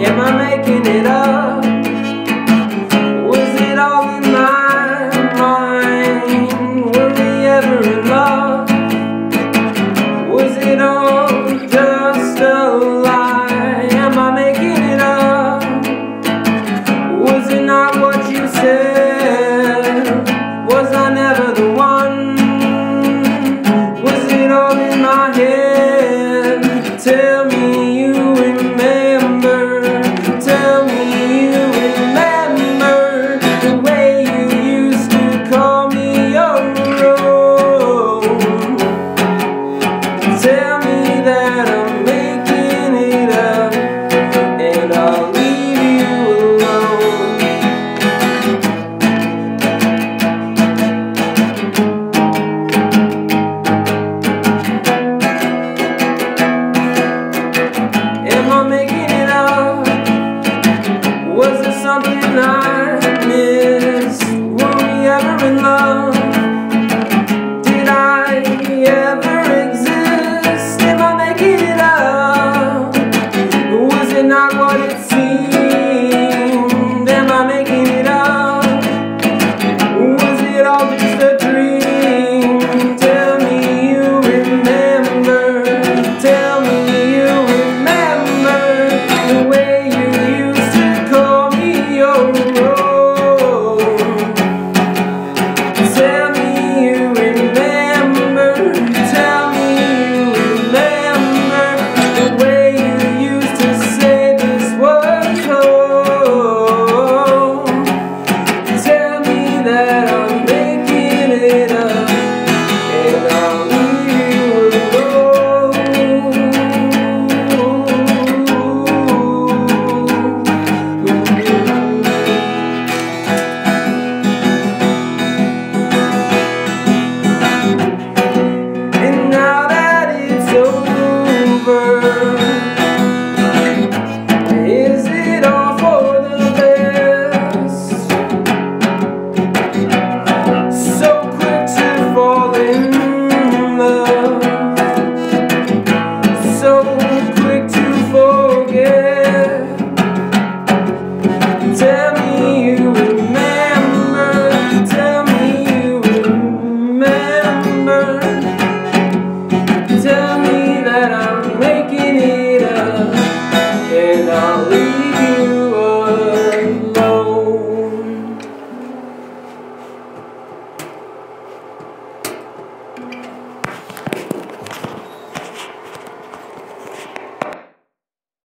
Am I making it up? Was it all in my mind? Were we ever in love? Was it all just a lie? Am I making it up? Was it not what you said? Was I never the one? Was it all in my head? Tell me